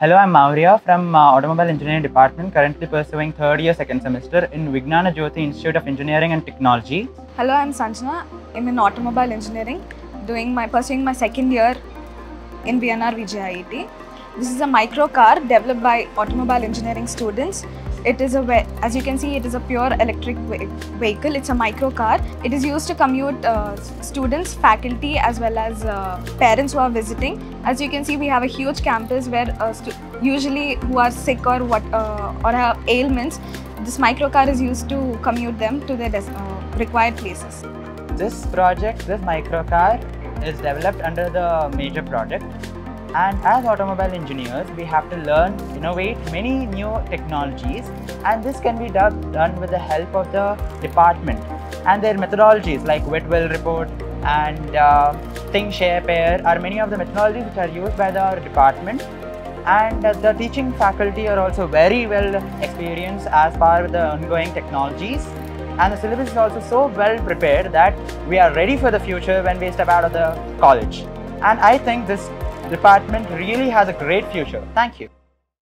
Hello, I'm Maurya from uh, Automobile Engineering Department, currently pursuing third year second semester in Vignana Jyothi Institute of Engineering and Technology. Hello, I'm Sanjana. I'm in automobile engineering, doing my pursuing my second year in VNR VJIT. This is a micro car developed by automobile engineering students. It is a as you can see, it is a pure electric vehicle. It's a micro car. It is used to commute uh, students, faculty, as well as uh, parents who are visiting. As you can see, we have a huge campus where uh, usually who are sick or what uh, or have ailments, this micro car is used to commute them to their uh, required places. This project, this micro car, is developed under the major project. And as automobile engineers, we have to learn, innovate many new technologies, and this can be do- done with the help of the department and their methodologies like Whitwell report and uh, Think Share Pair are many of the methodologies which are used by the department. And the teaching faculty are also very well experienced as far with the ongoing technologies. And the syllabus is also so well prepared that we are ready for the future when we step out of the college. And i think this department really has a great future. Thank you